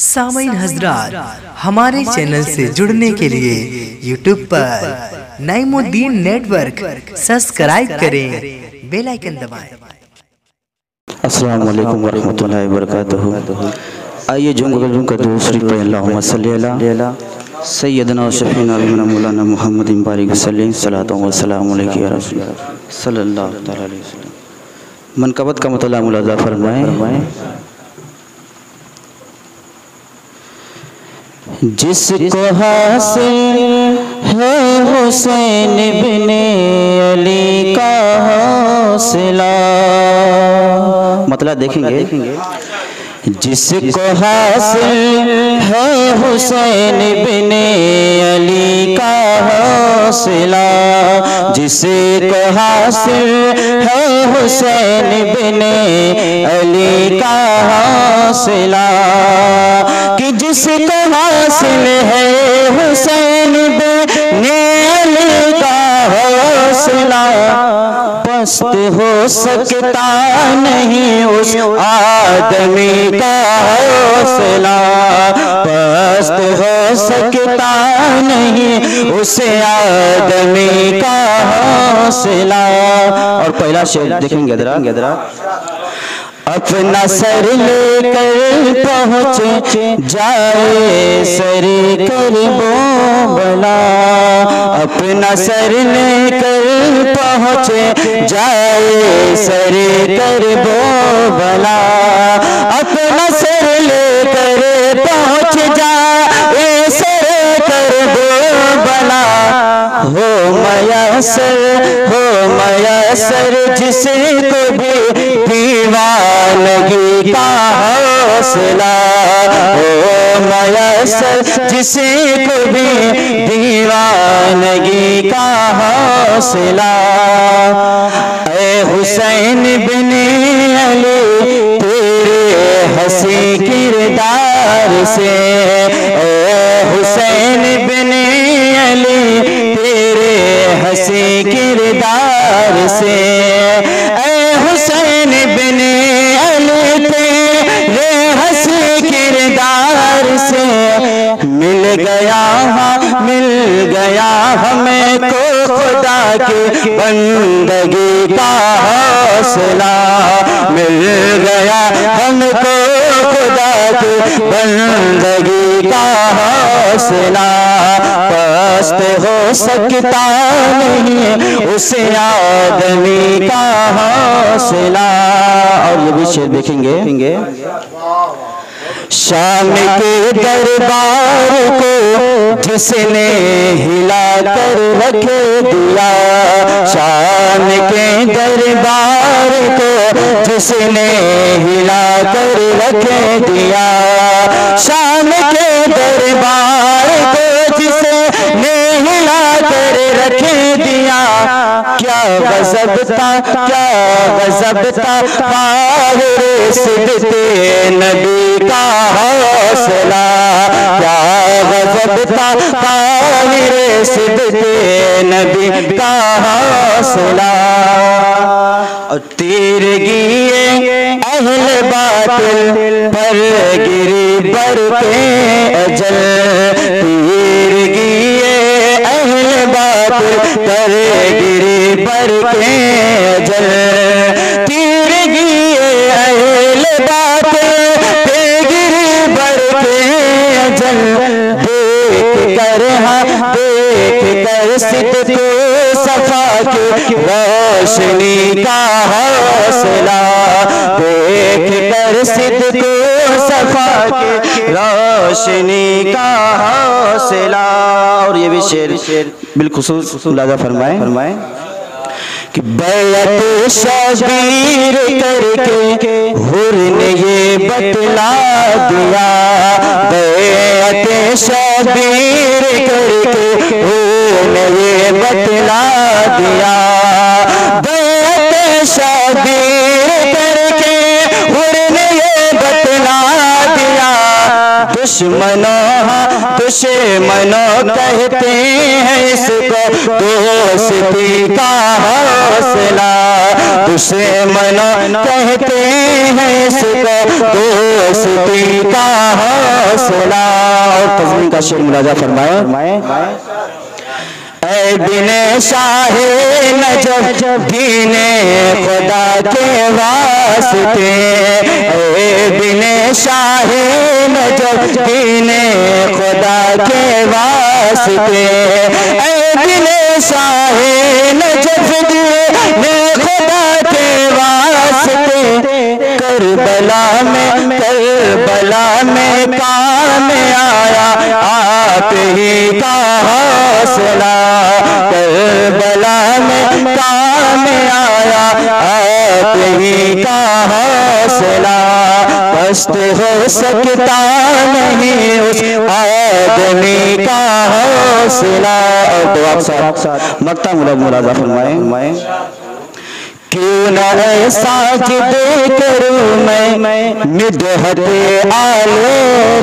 सामीन हजरात हमारे चैनल से जुड़ने के लिए यूट्यूब पर नईमुद्दीन नेटवर्क सब्सक्राइब करें बेल आइकन दबाएँ। अस्सलाम वालेकुम वरहमतुल्लाहि वबरकातुहू आइए जुम जुम का दूसरी पे अल्लाहुम्मा सल्ली अला सैयदना व शफीना बिना मौलाना मुहम्मद बारिक सल्लल्लाहु सलातो व सलाम अलैहि या रसूल सल्लल्लाहु तआला अलैहि वसल्लम। मनकबत का मतलब मुलाजा फरमाएँ। जिसको हासिल है हुसैन बिन अली का हौसला। मतलब देखेंगे देखेंगे। जिसको हासिल है हुसैन बिन अली का हौसला जिसको हासिल है हुसैन बिन अली का हौसला। कि जिसको हासिल है हुसैन बिन अली का हौसला पस्त हो सकता नहीं उस आदमी का हौसला। नहीं, उस आदमी का हौसला। और पहला शेर देखेंगे गदरा गदरा अपना सर लेकर पहुँचे, जाए सर कर बोला। अपना सर लेकर पहुँचे, जाए सर कर बोला। अपना मयसर हो मयसर जिसे को भी दीवानगी का हौसला, हो मयसर जिसे को भी दीवानगी का हौसला। हुसैन बिन अली, तेरे हँसी किरदार से हुसैन से मिल गया मिल गया हमें को खुदा की बंदगी का हौसला। मिल गया हमको खुदा की बंदगी का हौसला। पस्त हो सकता नहीं उस आदमी का हौसला। और ये विषय देखेंगे। शाम के दरबार को जिसने हिला कर रख दिया। शाम के दरबार को जिसने हिला कर रख दिया। गजब क्या गजब था पाहिर सिद्धते नबी का हौसला। क्या गजब था पाहिर सिद्धते नबी का हौसला। और तीर गिए अहल बातिल, पर गिरी बर के अजल। तीर गिए अहल बातिल, पर रोशनी का हौसला। देख कर सिद्ध सफ़ा के रोशनी का हौसला। और ये भी शेर शेर बिल्कुल लाजा फरमाए फरमाए। कि शबीर करके हुर ने ये बतला दिया। बैत शबीर करके हुर ने ये बतला दिया। दुश्मनों दुश्मनों कहते हैं इसको, दोस्ती का हौसला। दुश्मनों कहते हैं इसको, दोस्ती का हौसला। नजीम का शेर मुलाजा फरमाए दिने शाहे नजब दीने खुदा के वास्ते दिने शाहे नजब दीने खुदा के वास्ते। दिने शाहे नजब दीने खुदा के वास्ते। करबला में करबला में काम आया, आप ही का हौसला। करबला में काम आया, आप ही का हौसला। पस्त हो सकता नहीं उस आदमी का हौसला। तो आप साथ मक्ता मुराद मुरादा फरमाए। क्यों न ऐसा जिद करूँ मैं मिदहत आले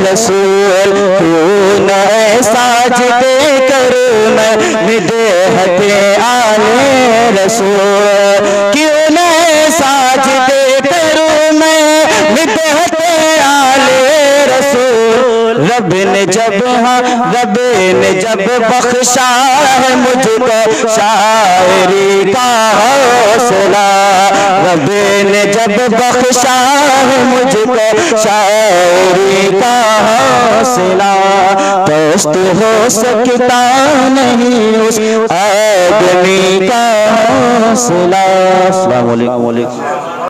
रसूल। क्यों न ऐसा जिद करूँ मैं मिदहत आले रसूल। रब ने जब हाँ रब ने जब बख्शा है मुझको शायरी का हौसला। रब ने जब बख्शा है मुझको शायरी का हौसला। दोस्त हो सकता नहीं उस आदमी का हौसला।